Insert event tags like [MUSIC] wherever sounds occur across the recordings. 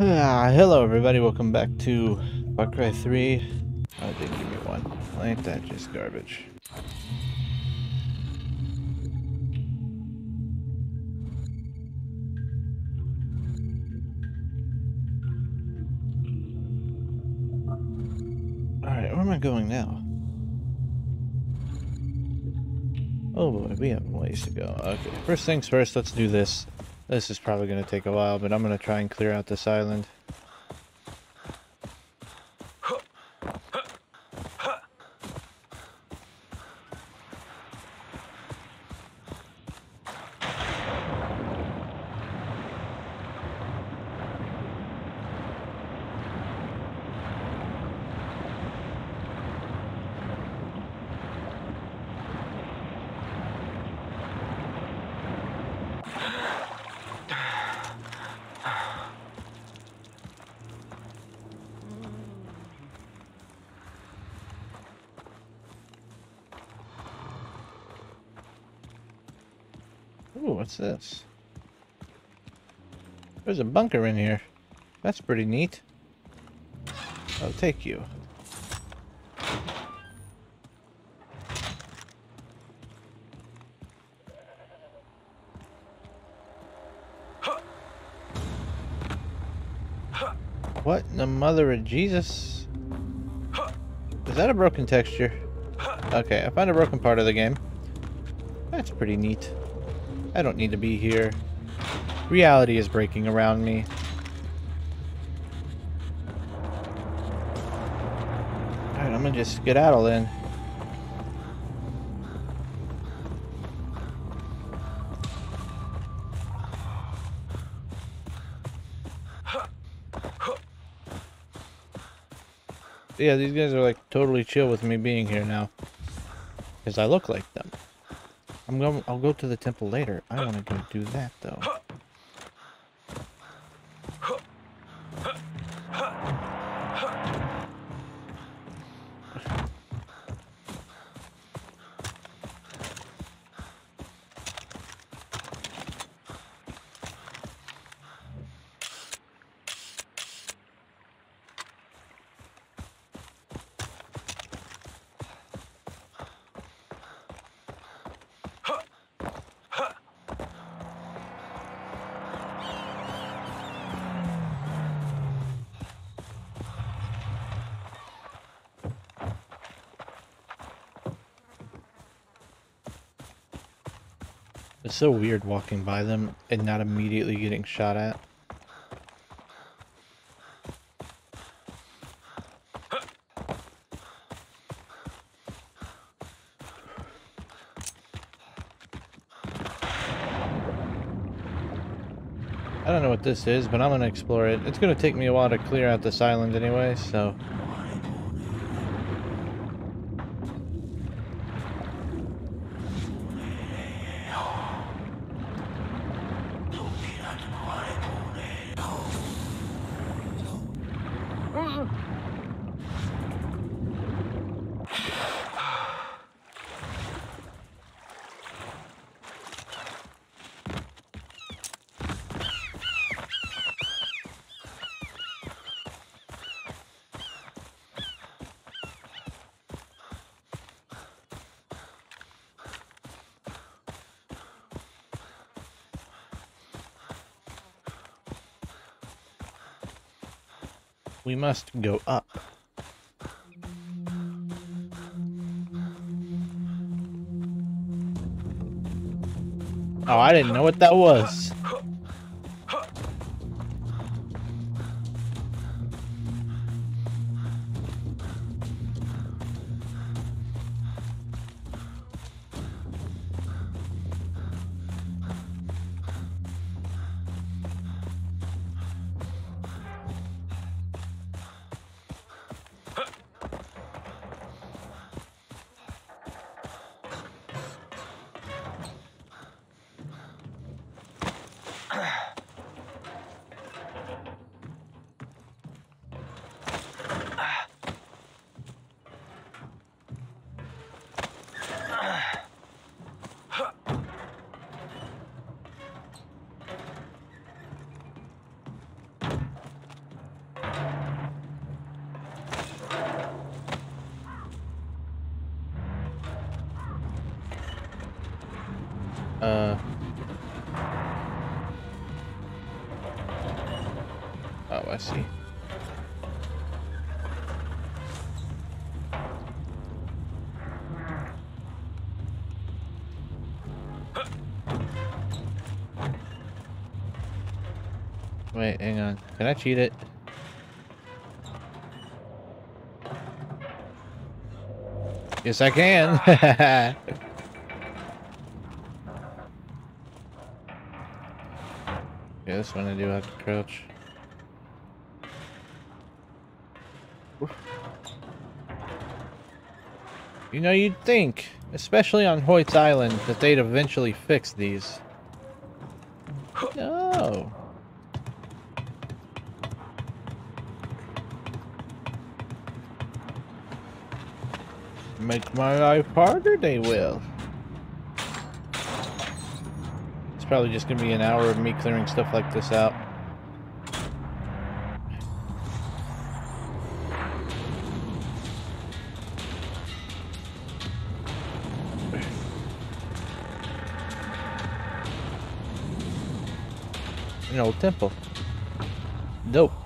Ah, hello everybody, welcome back to Far Cry 3. Oh, they give me one. Ain't that just garbage? Alright, where am I going now? Oh boy, we have a ways to go. Okay, first things first, let's do this. This is probably going to take a while, but I'm going to try and clear out this island. Ooh, what's this? There's a bunker in here. That's pretty neat. I'll take you. What in the mother of Jesus? Is that a broken texture? Okay, I found a broken part of the game. That's pretty neat. I don't need to be here. Reality is breaking around me. Alright, I'm gonna just skedaddle then. Yeah, these guys are like totally chill with me being here now. Because I look like them. I'm going. I'll go to the temple later. I want to go do that though. It's so weird walking by them and not immediately getting shot at. I don't know what this is, but I'm going to explore it. It's going to take me a while to clear out this island anyway, so... must go up. Oh, I didn't know what that was. Wait, hang on. Can I cheat it? Yes, I can. [LAUGHS] yeah, this one I do have to crouch. You know, you'd think, especially on Hoyt's Island, that they'd eventually fix these. Make my life harder, they will. It's probably just gonna be an hour of me clearing stuff like this out. An old temple. Dope.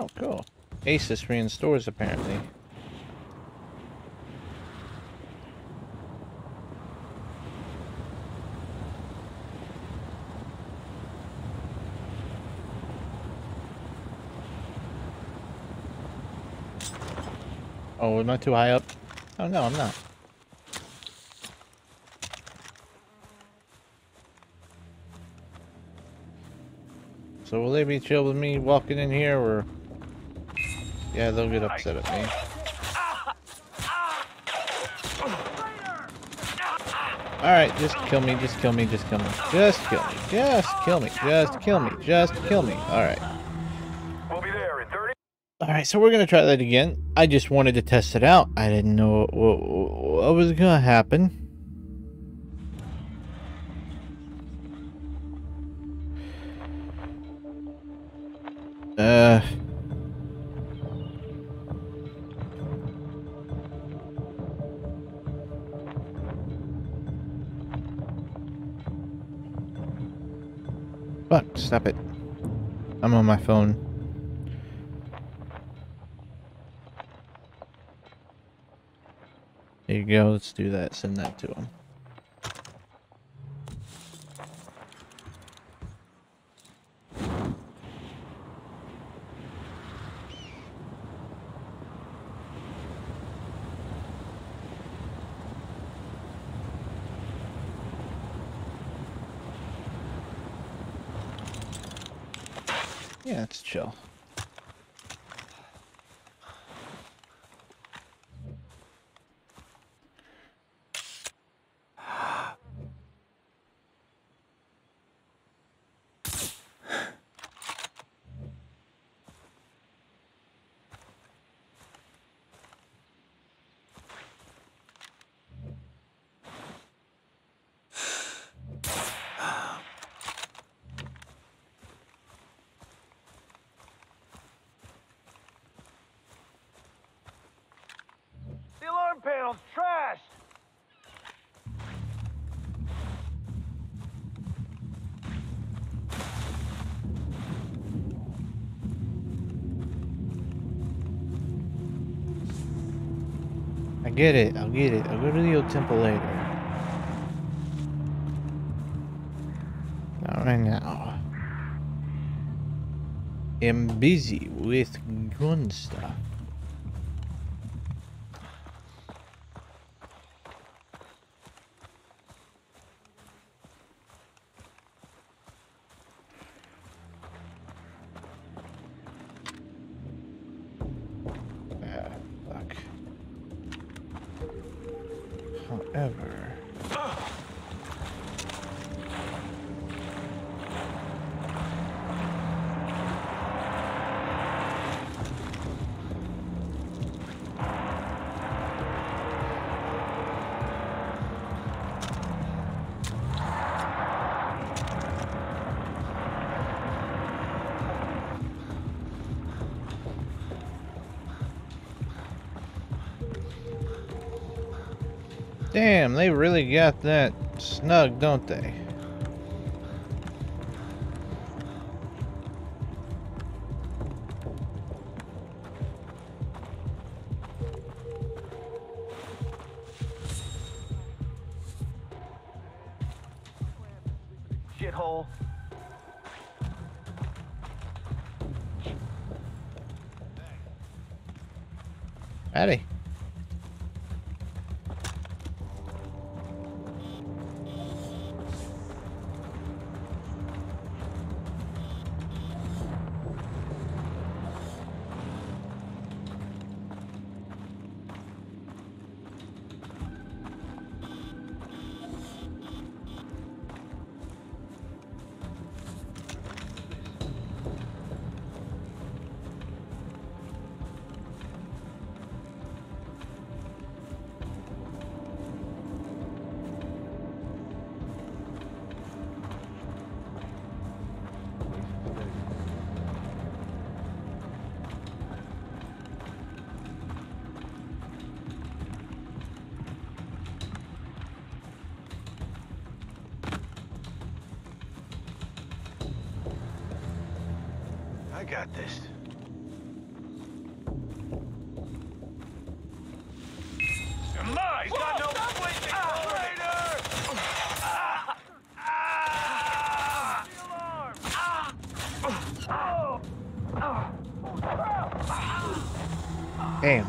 Oh, cool. Asus reinstores apparently. Oh, am I too high up? Oh no, I'm not. So will they be chill with me walking in here, or... Yeah, they'll get upset at me. Alright, just kill me, just kill me, just kill me. Just kill me, just kill me, just kill me, just kill me. Alright. We'll be there in 30. Alright, so we're gonna try that again. I just wanted to test it out. I didn't know what, what, what was gonna happen. Phone. There you go, let's do that. Send that to him. Yeah, it's chill. Panel's. I get it, I'll get it. I'll go to the old temple later. Not right now. I'm busy with gun stuff. Got that snug, don't they? Got this. My, he's got no bleeding, operator! Ah! Ah! Ah! Oh! Damn.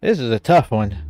This is a tough one.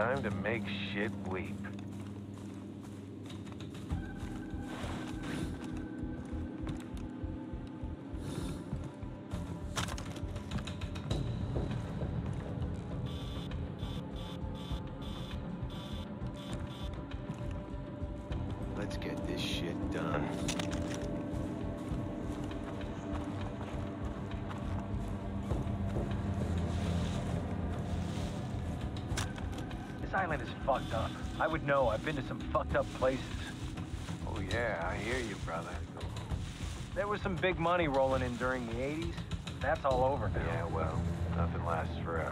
Time to make island is fucked up. I would know. I've been to some fucked up places. Oh yeah, I hear you, brother. There was some big money rolling in during the 80s. That's all over now. Yeah, well, nothing lasts forever.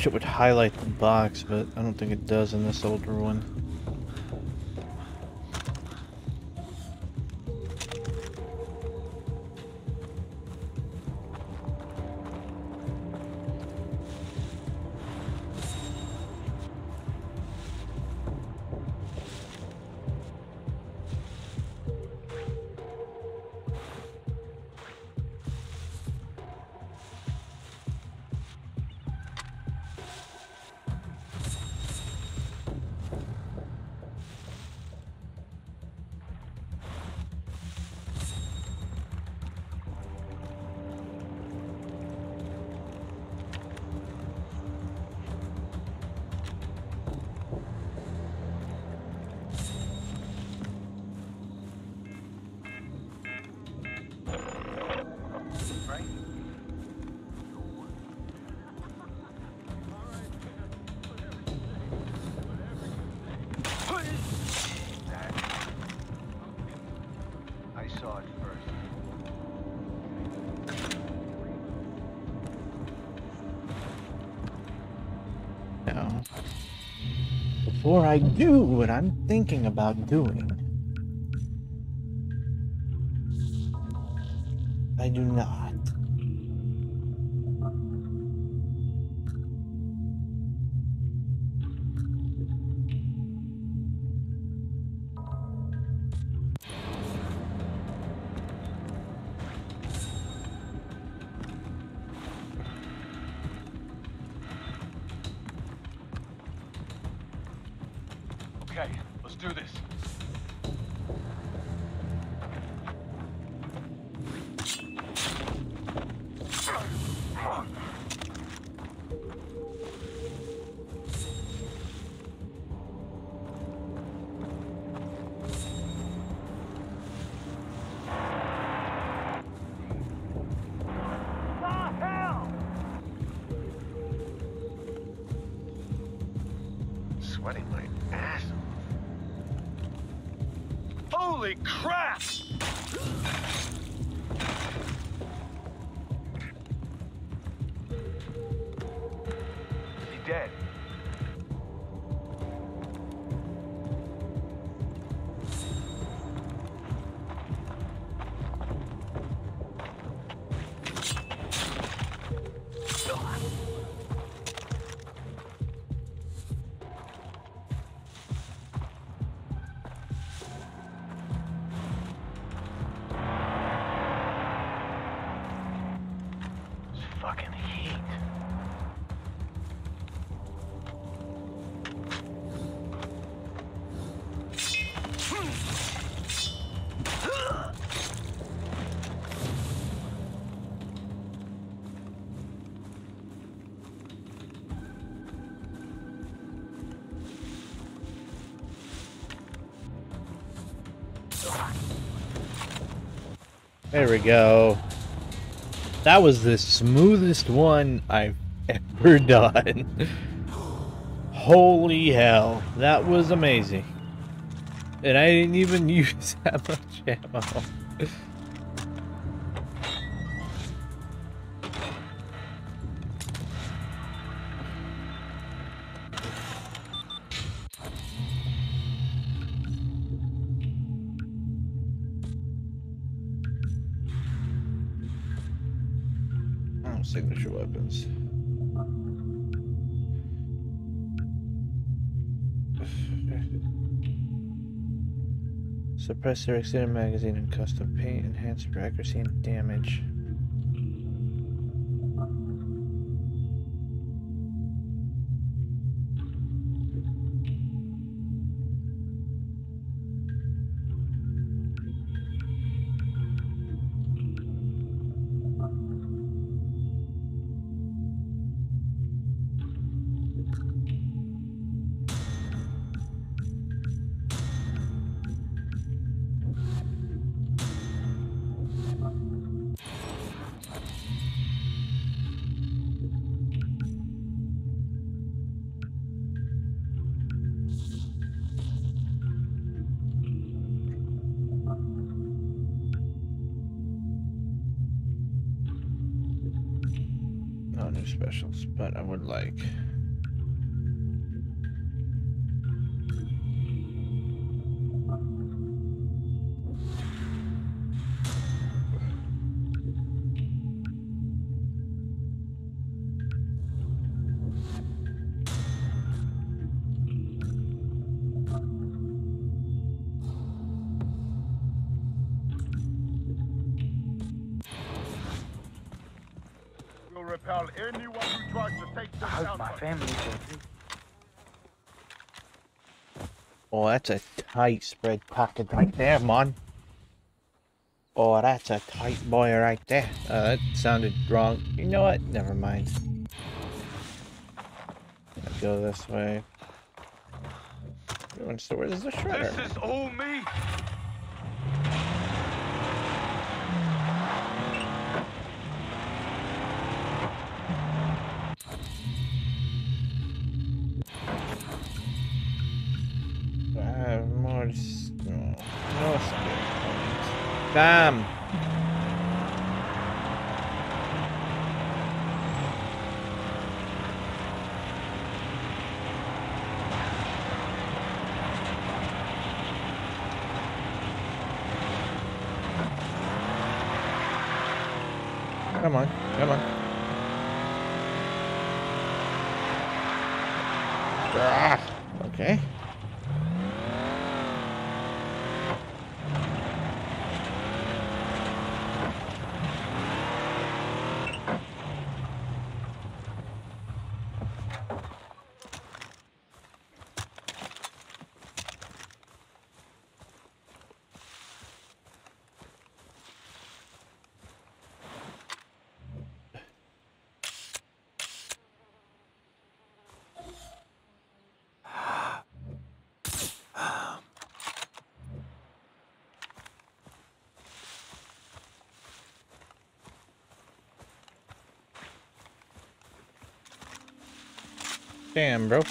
Wish it would highlight the box, but I don't think it does in this older one. Before I do what I'm thinking about doing, I do not. Dead? There we go. That was the smoothest one I've [LAUGHS] ever done. Holy hell, that was amazing. And I didn't even [LAUGHS] use that much ammo. Suppressor, extended magazine, and custom paint, enhanced for accuracy and damage. on his specials, but I would like tight spread packet right there, man. Oh, that's a tight boy right there. Uh, that sounded wrong. You know what? Never mind. I'll go this way. Where's the shredder? This is all me. Points. Damn. Come on, come on. Ah, okay. Damn, bro.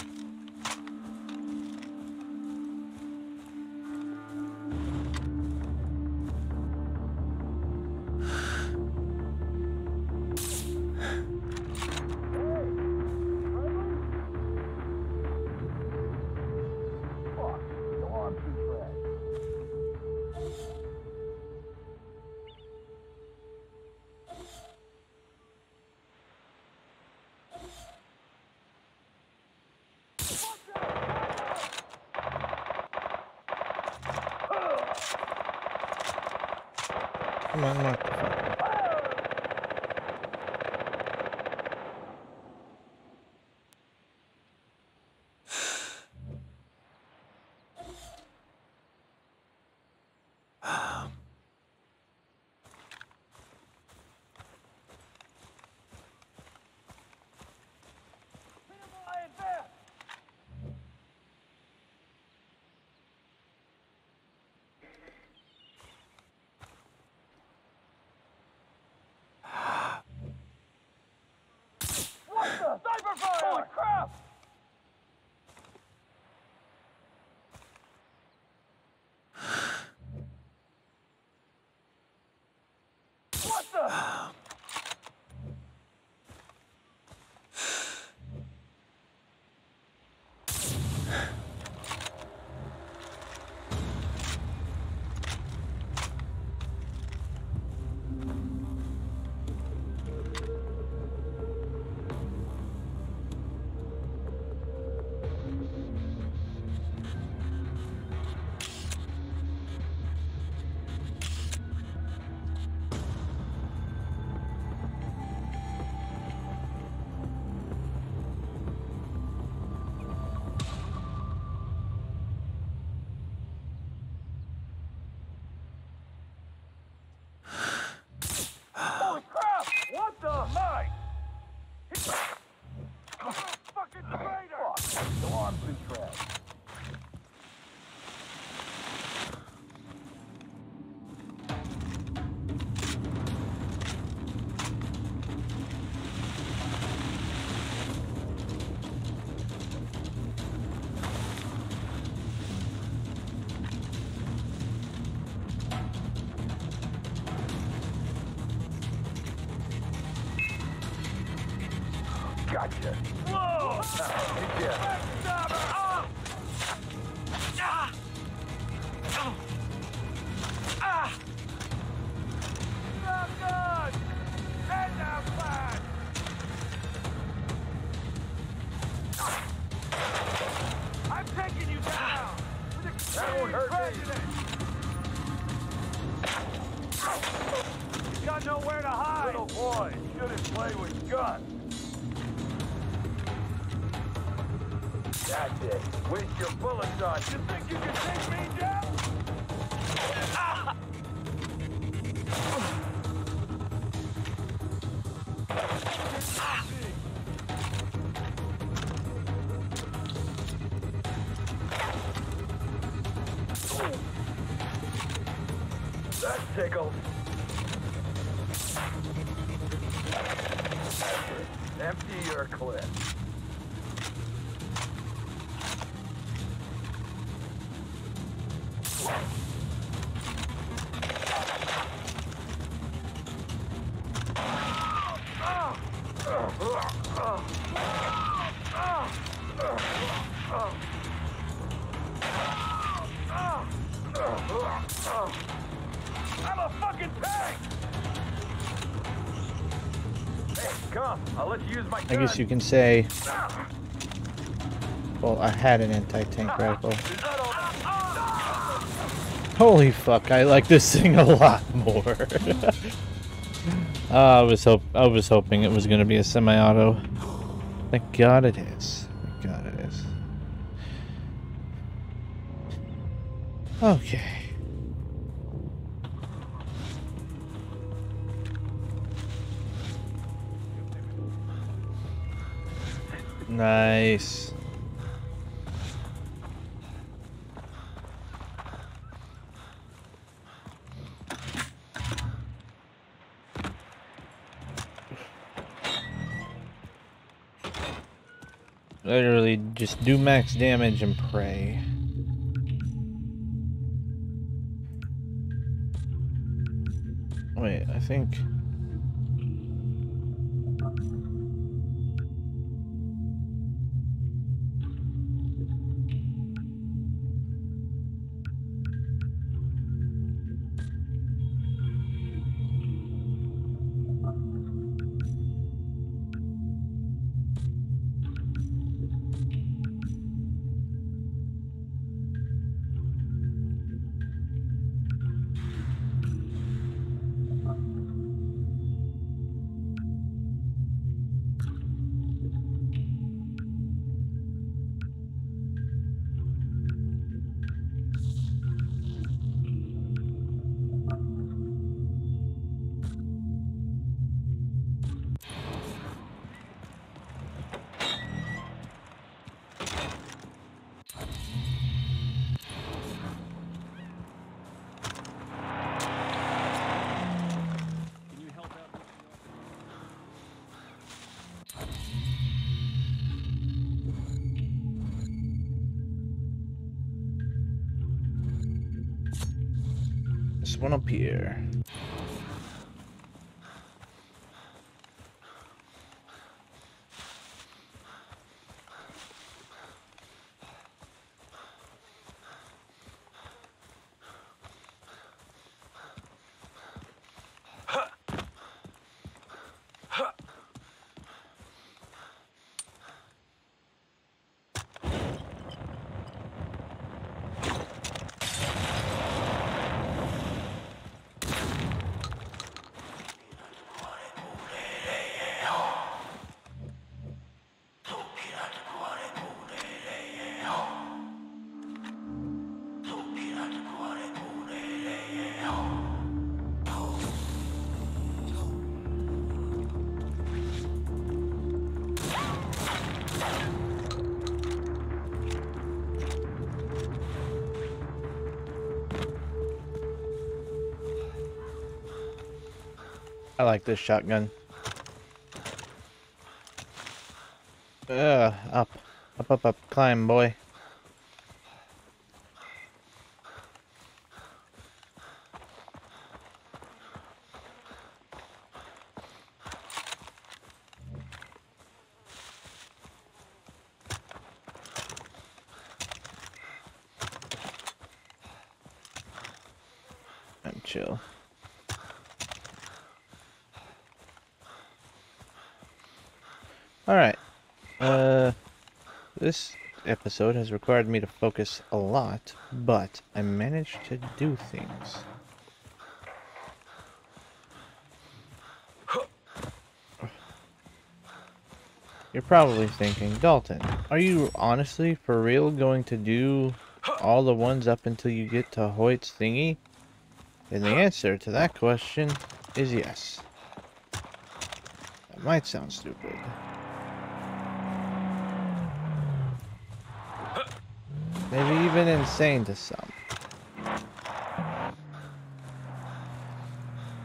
I guess you can say. Well, I had an anti-tank rifle. Holy fuck! I like this [LAUGHS] thing a lot more. Ah, [LAUGHS] I was hope I was hoping it was gonna be a semi-auto. Thank God it is. Thank God it is. Okay. Nice. Literally just do max damage and pray. Wait, I think I like this shotgun. Ugh, up. Up, up, up. Climb, boy. chill. Alright. Uh, this episode has required me to focus a lot, but I managed to do things. You're probably thinking, Dalton, are you honestly, for real, going to do all the ones up until you get to Hoyt's thingy? And the answer to that question is yes. That might sound stupid. Maybe even insane to some.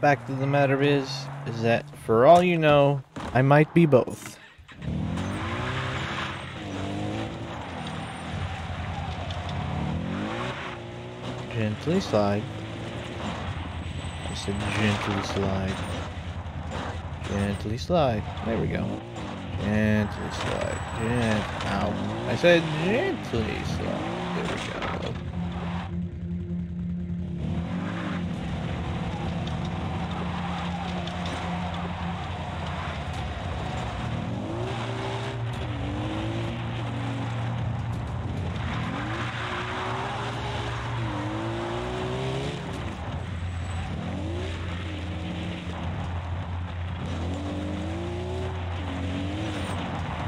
Fact of the matter is, is that for all you know, I might be both. Gently slide. I said gently slide. Gently slide. There we go. Gently slide. Gent. Ow. I said gently slide. There we go.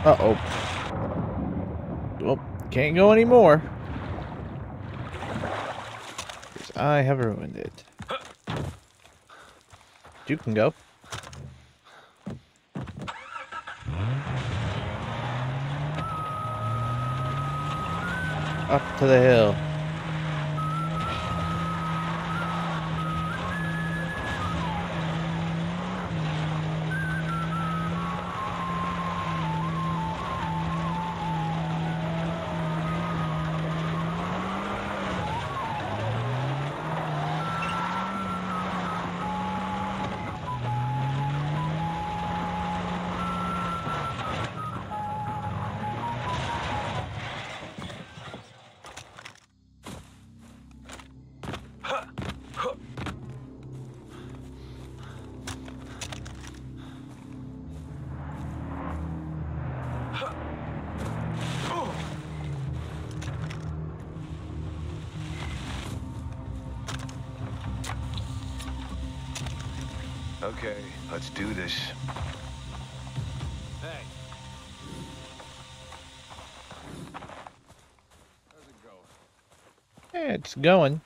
Uh-oh. Well, can't go anymore. I have ruined it. You can go. Up to the hill. Going?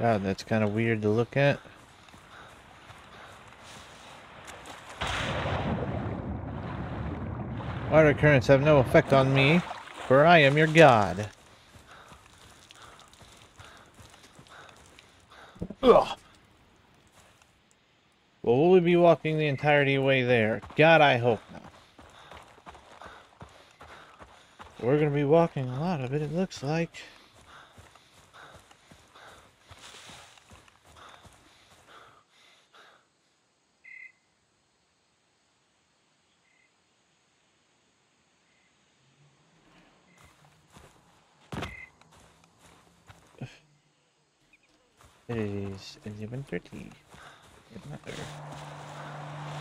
God, that's kind of weird to look at. Water currents have no effect on me, for I am your god. Ugh. Well, will we be walking the entirety way there? God, I hope not. We're going to be walking a lot of it, it looks like. It is 11.30.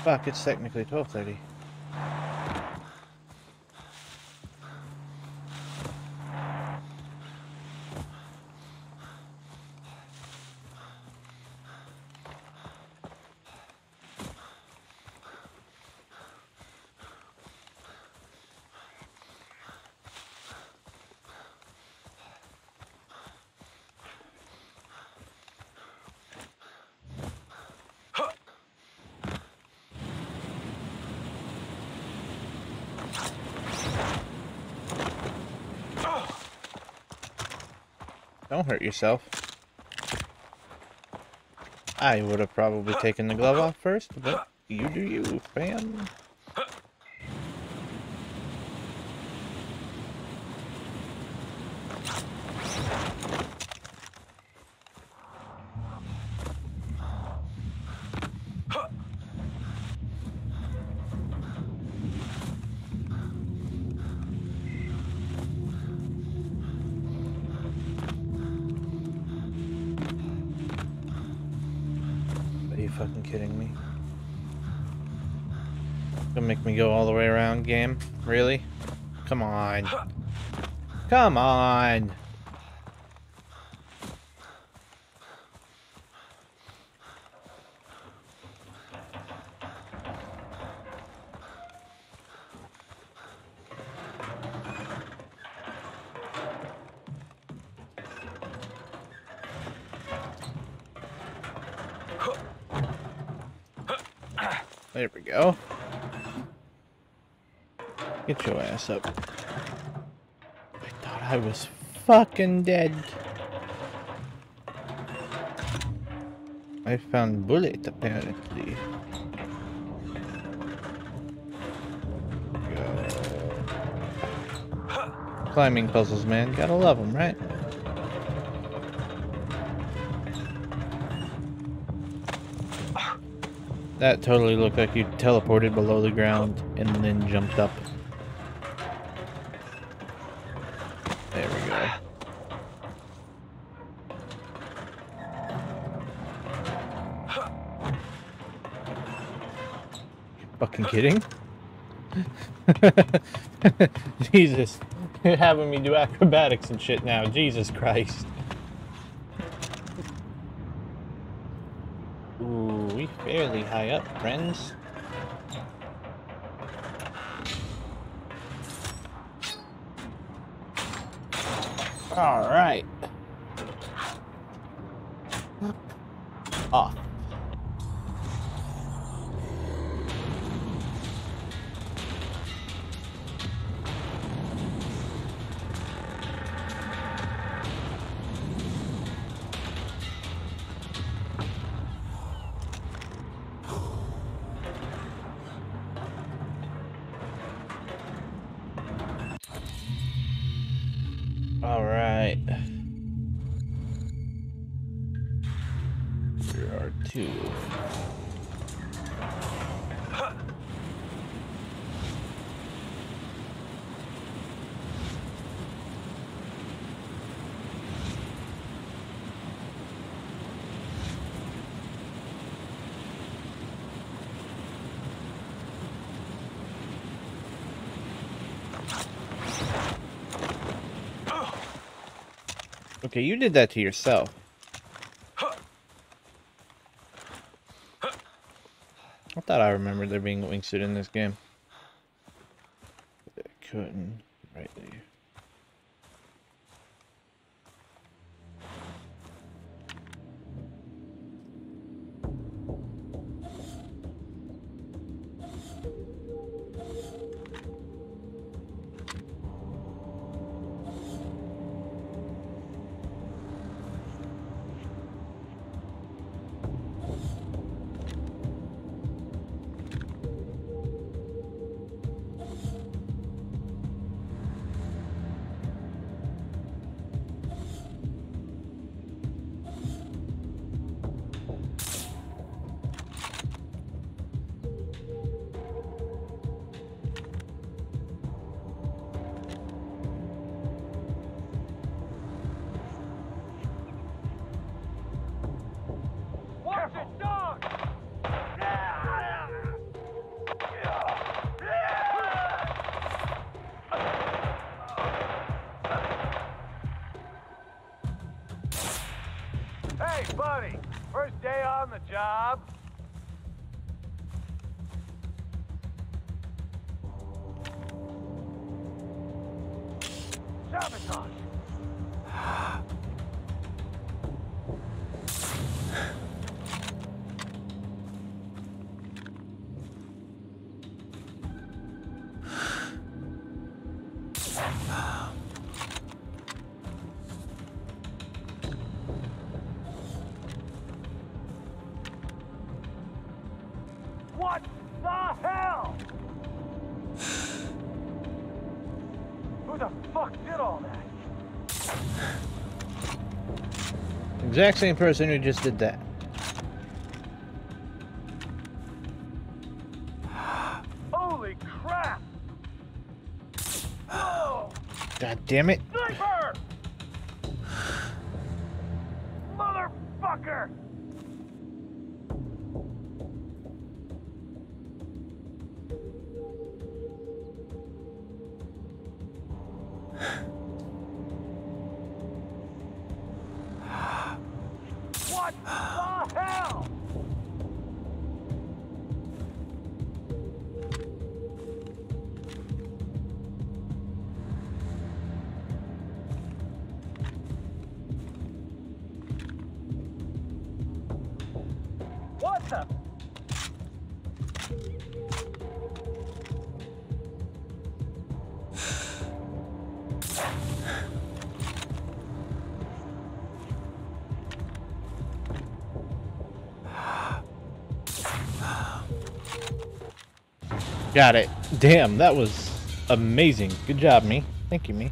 Fuck, it's technically 12.30. Don't hurt yourself. I would have probably taken the glove off first, but you do you, fam. Really? Come on. Come on! There we go. Ass up. I thought I was fucking dead. I found bullet apparently. Climbing puzzles, man. Gotta love them, right? That totally looked like you teleported below the ground and then jumped up. Kidding? [LAUGHS] Jesus. You're having me do acrobatics and shit now. Jesus Christ. Ooh, we fairly high up, friends. Okay, you did that to yourself. I thought I remembered there being a wingsuit in this game. Exact same person who just did that. Holy crap! God damn it. Got it. Damn, that was amazing. Good job, me. Thank you, me.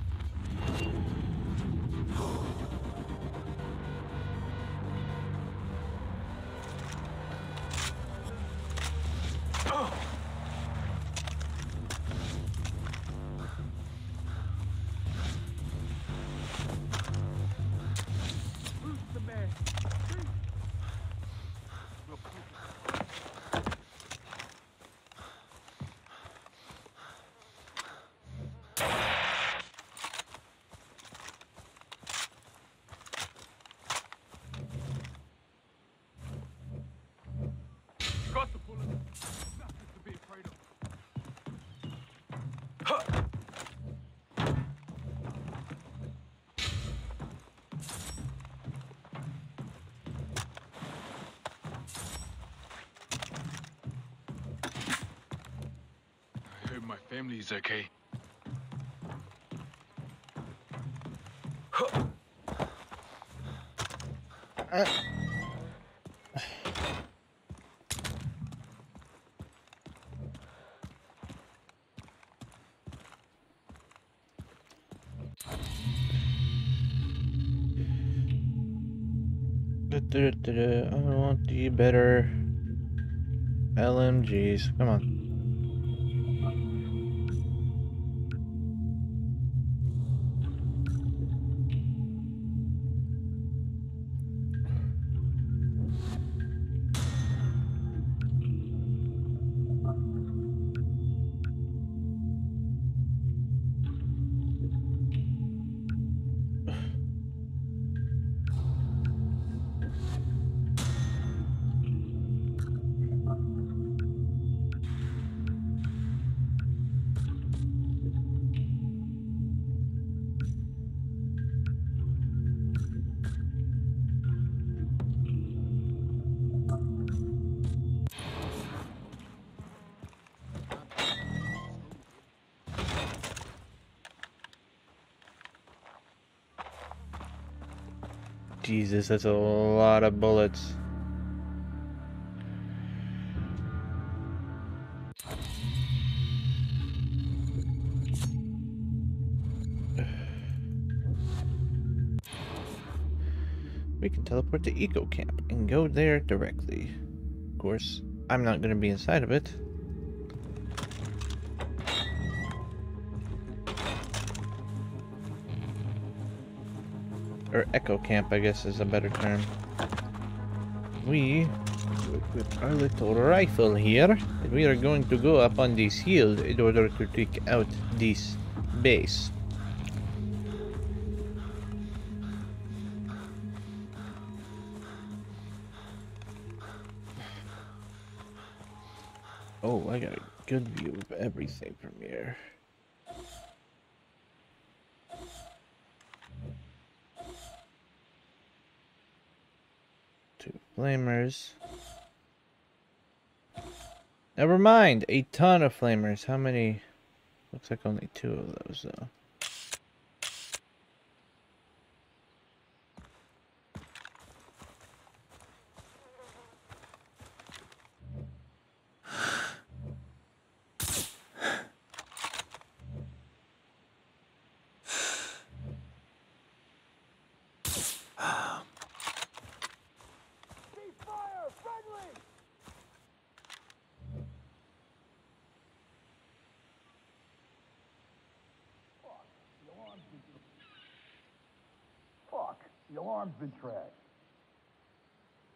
My okay. I want the better LMGs. Come on. Jesus, that's a lot of bullets. We can teleport to Eco Camp and go there directly. Of course, I'm not going to be inside of it. Echo Camp, I guess is a better term. We, with our little rifle here, we are going to go up on this hill in order to take out this base. Oh, I got a good view of everything from here. Two flamers. Never mind, a ton of flamers. How many? Looks like only two of those though.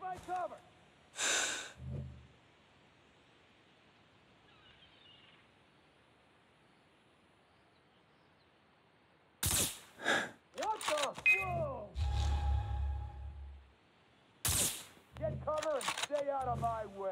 [SIGHS] Get cover and stay out of my way.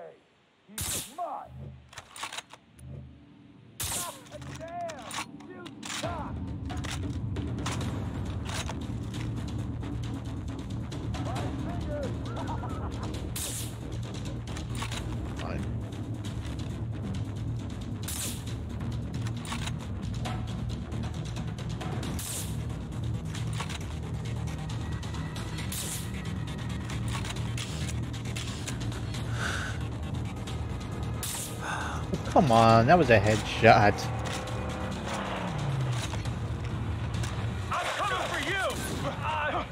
Come on, that was a headshot. I'm coming for you! Ah.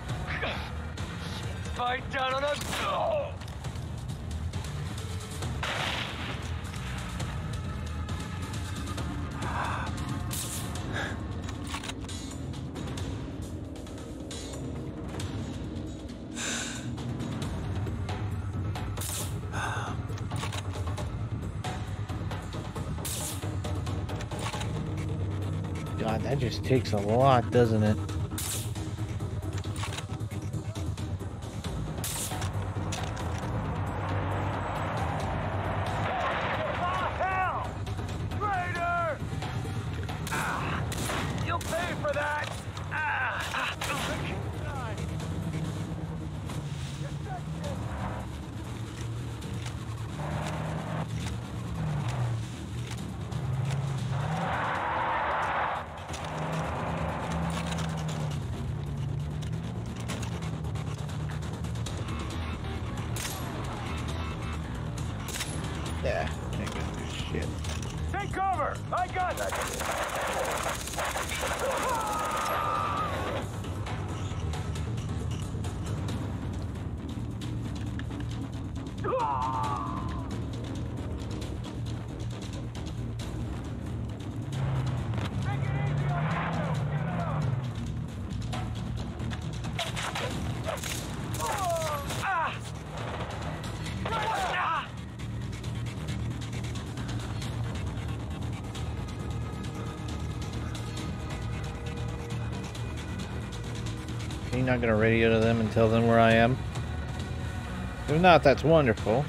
Fight down on us! Oh. That just takes a lot, doesn't it? Not gonna radio to them and tell them where I am? If not, that's wonderful.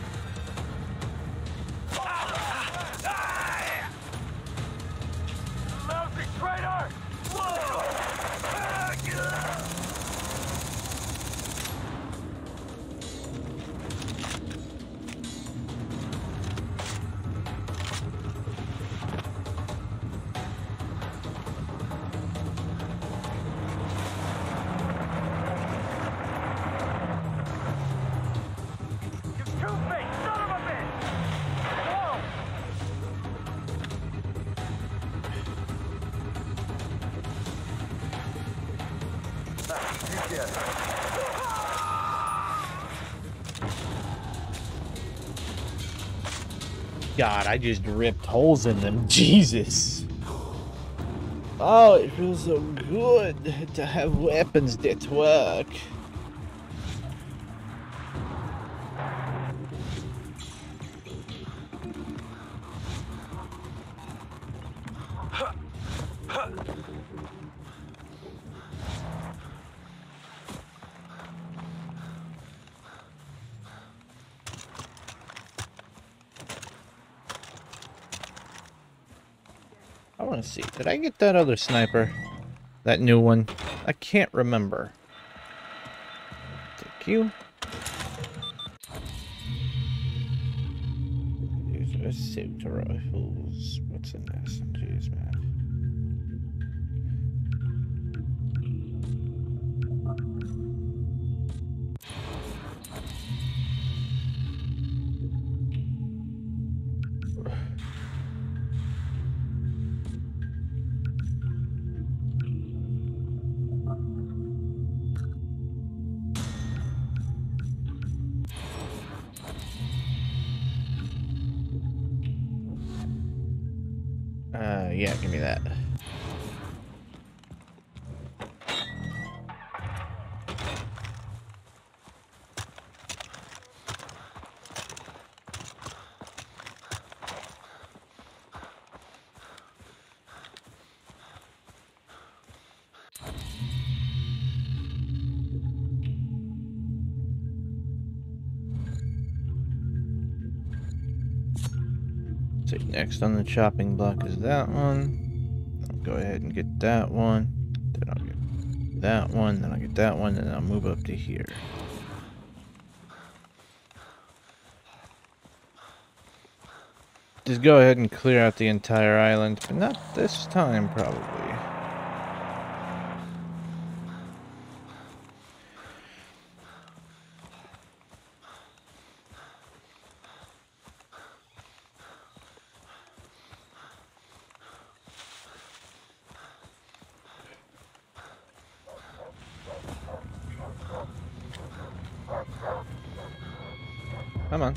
God, I just ripped holes in them. [LAUGHS] Jesus. Oh, it feels so good [LAUGHS] to have weapons that work. I get that other sniper? That new one? I can't remember. Thank you. These are assault rifles. Chopping block is that one. I'll go ahead and get that one. Then I'll get that one. Then I'll get that one. And I'll move up to here. Just go ahead and clear out the entire island, but not this time, probably. Come on.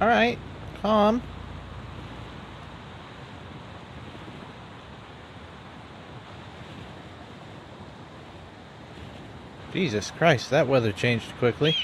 All right, calm. Jesus Christ, that weather changed quickly.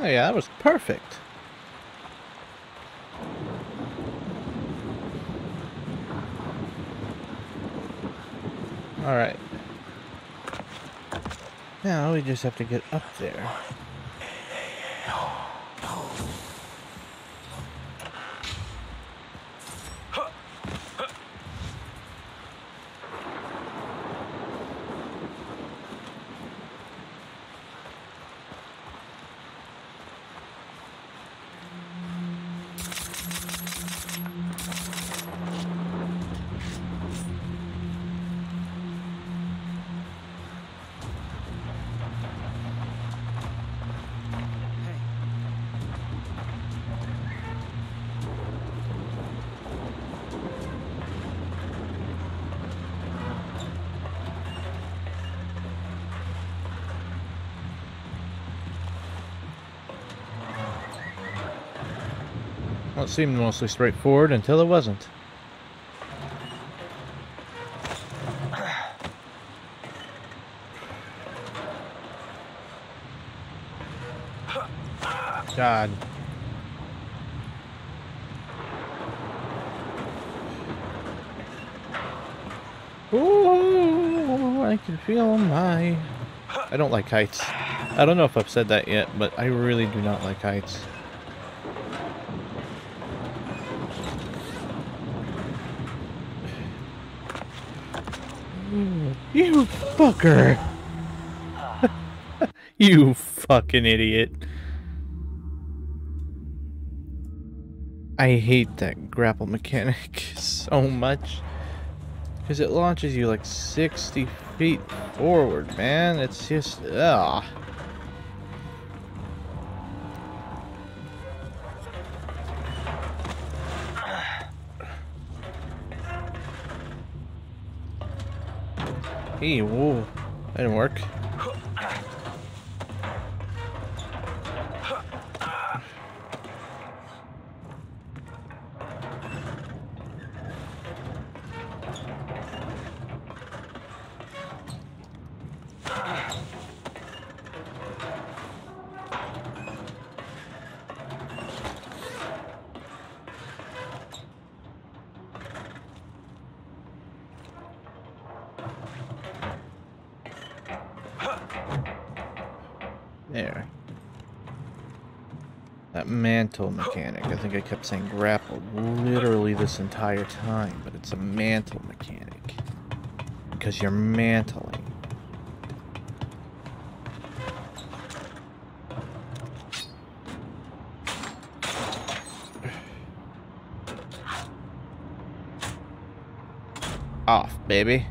Oh yeah, that was perfect. Alright. Now we just have to get up there. It seemed mostly straightforward until it wasn't. God. Ooh, I can feel my... I don't like heights. I don't know if I've said that yet, but I really do not like heights. You fucker! [LAUGHS] you fucking idiot. I hate that grapple mechanic [LAUGHS] so much. Because it launches you like 60 feet forward, man. It's just, ugh. Hey, whoa. That didn't work. That mantle mechanic. I think I kept saying grapple literally this entire time, but it's a mantle mechanic. Because you're mantling. Off, baby.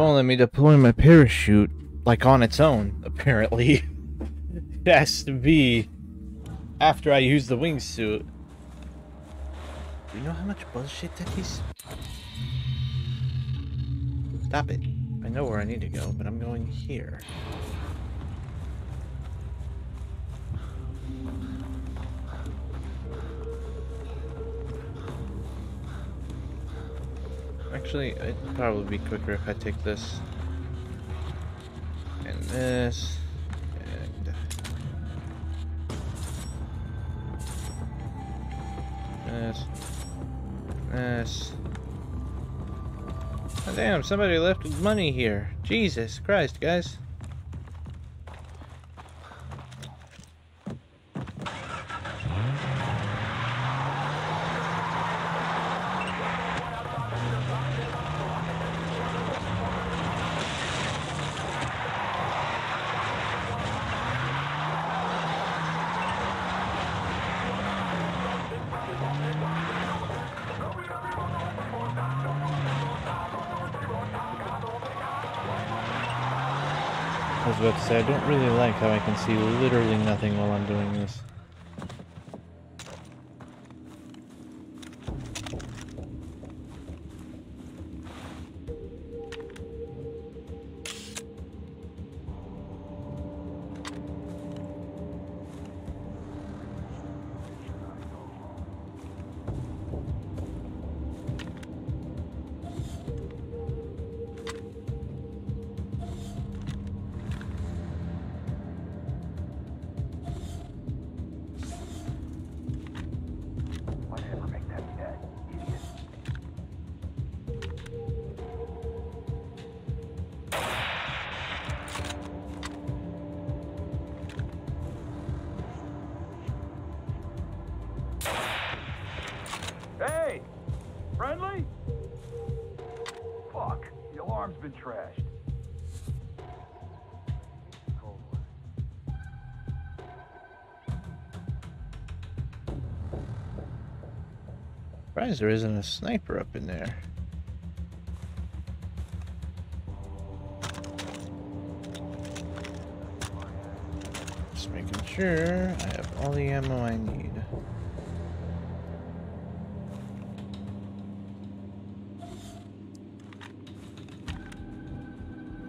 Won't let me deploy my parachute like on its own, apparently. [LAUGHS] it has to be after I use the wingsuit. Do you know how much bullshit that is? Stop it. I know where I need to go, but I'm going here. Actually, it'd probably be quicker if I take this and this and this this. Oh, damn somebody left money here. Jesus christ guys I was about to say, I don't really like how I can see literally nothing while I'm doing this. There isn't a sniper up in there. Just making sure I have all the ammo I need.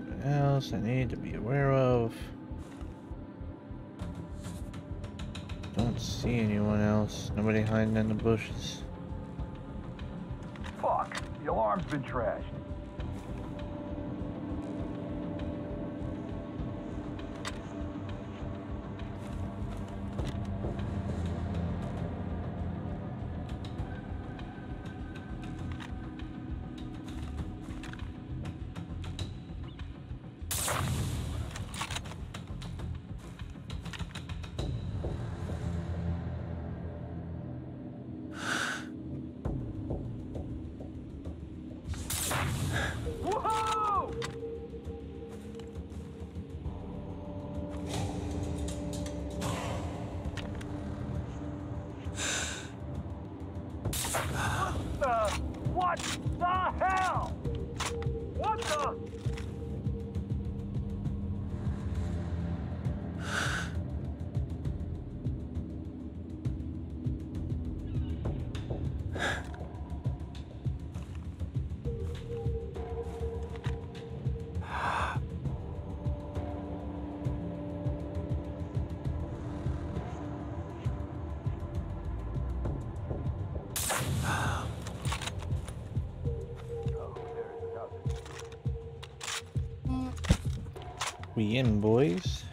What else I need to be aware of? Don't see anyone else. Nobody hiding in the bushes. Alarm's been trashed. In, boys.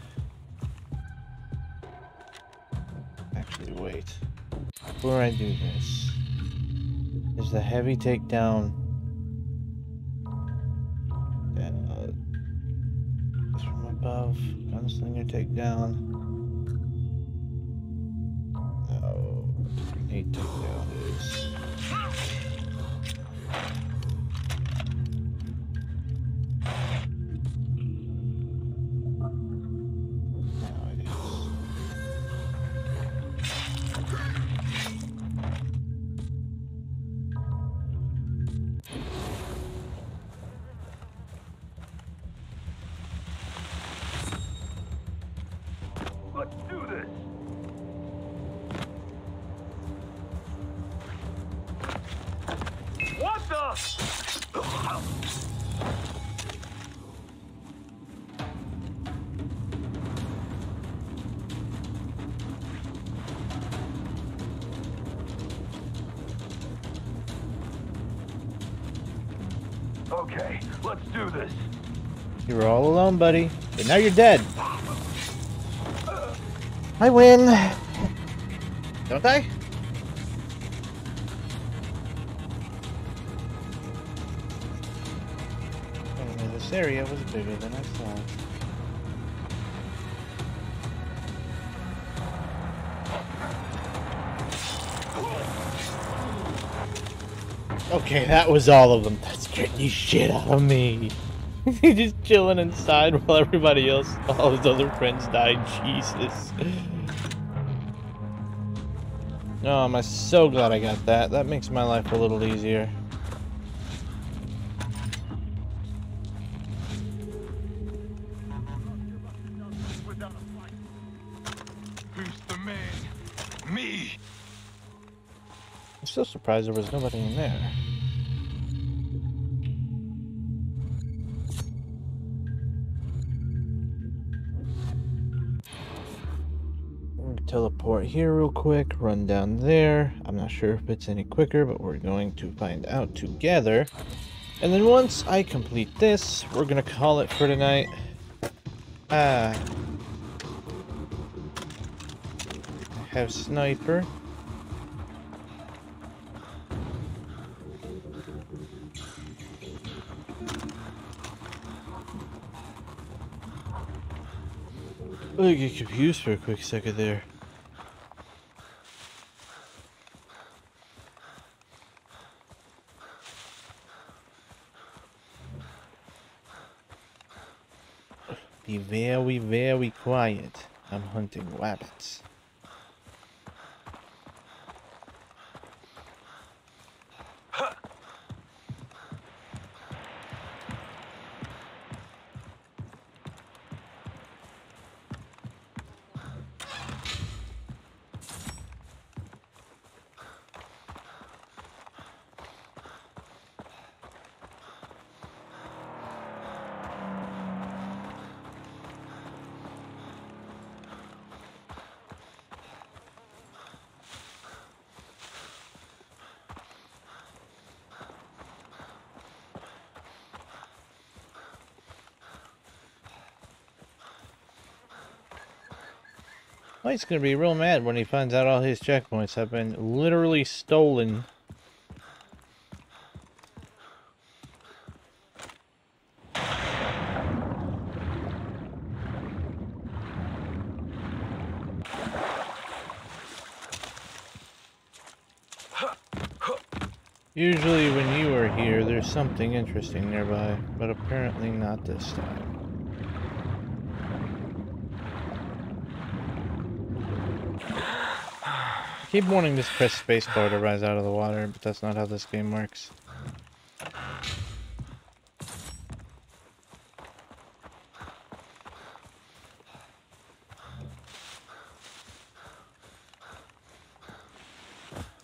Actually, wait. Before I do this, is the heavy takedown. Were all alone, buddy. But now you're dead. I win. Don't I? Apparently this area was bigger than I thought. Okay, that was all of them. That's getting the shit out of me. [LAUGHS] He's just chilling inside [LAUGHS] while everybody else, all his other friends died. Jesus. Oh, I'm so glad I got that. That makes my life a little easier. Without a fight. Who's the man? Me. I'm still surprised there was nobody in there. Teleport here real quick, run down there. I'm not sure if it's any quicker, but we're going to find out together. And then once I complete this, we're gonna call it for tonight. Ah. I have sniper. I get confused for a quick second there. Be very, very quiet. I'm hunting rabbits. Mike's gonna be real mad when he finds out all his checkpoints have been literally stolen. Usually when you are here, there's something interesting nearby, but apparently not this time. Keep wanting to press spacebar to rise out of the water, but that's not how this game works.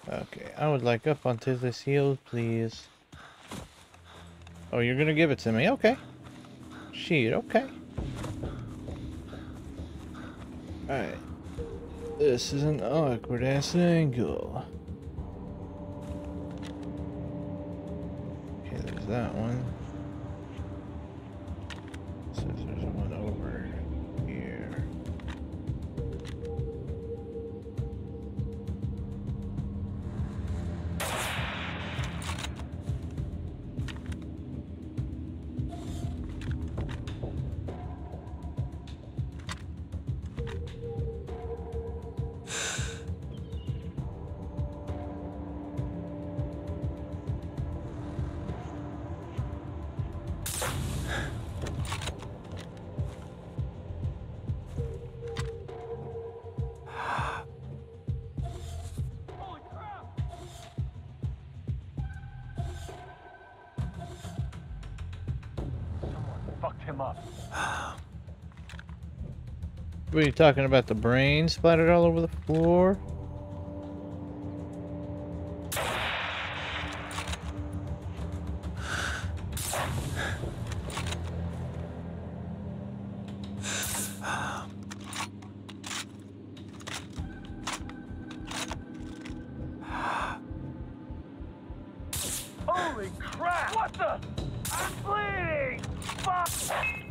Okay, I would like up onto this hill, please. Oh, you're gonna give it to me? Okay. Shit, okay. Alright. This is an awkward ass angle. Okay, there's that one. What are you talking about? The brain splattered all over the floor? Holy crap! What the? I'm bleeding! Fuck!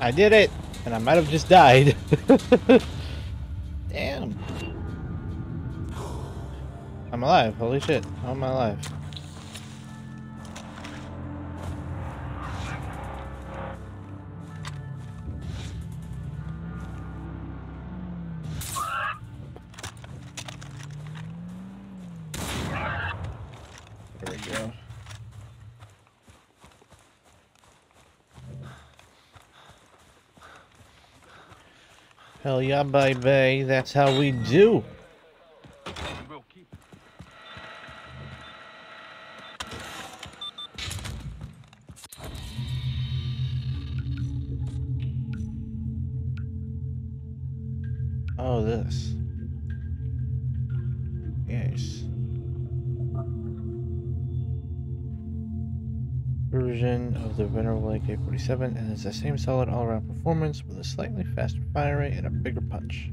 I did it! And I might have just died. [LAUGHS] Damn. I'm alive. Holy shit. How am I alive? Yeah, baby. That's how we do. Version of the venerable AK-47, and it's the same solid all-around performance with a slightly faster fire rate and a bigger punch.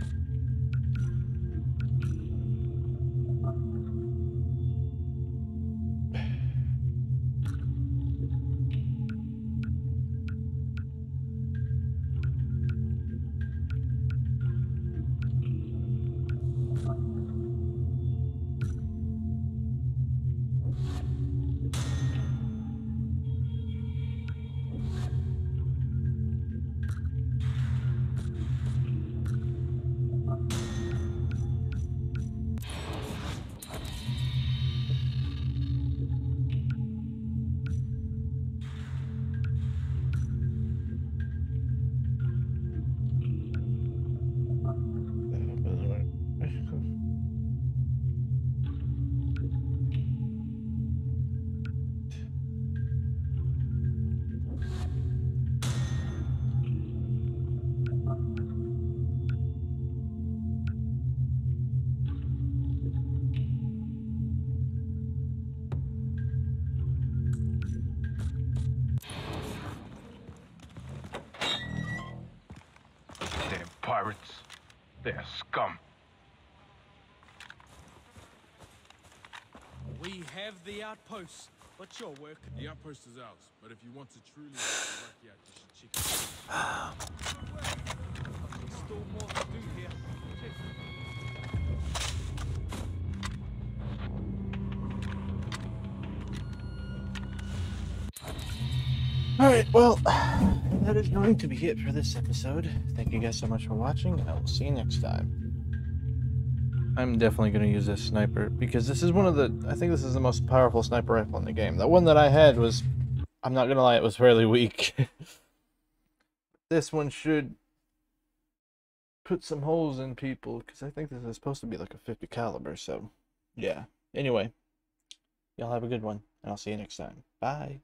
The outpost. What's your work? The outpost is ours, but if you want to truly help the Rakyat, you should check it out. Still more to do here. Alright, well, that is going to be it for this episode. Thank you guys so much for watching, and I will see you next time. I'm definitely going to use this sniper, because this is one of the, I think this is the most powerful sniper rifle in the game. The one that I had was, I'm not going to lie, it was fairly weak. [LAUGHS] this one should put some holes in people because I think this is supposed to be like a 50 caliber. So, yeah. Anyway, y'all have a good one, and I'll see you next time. Bye.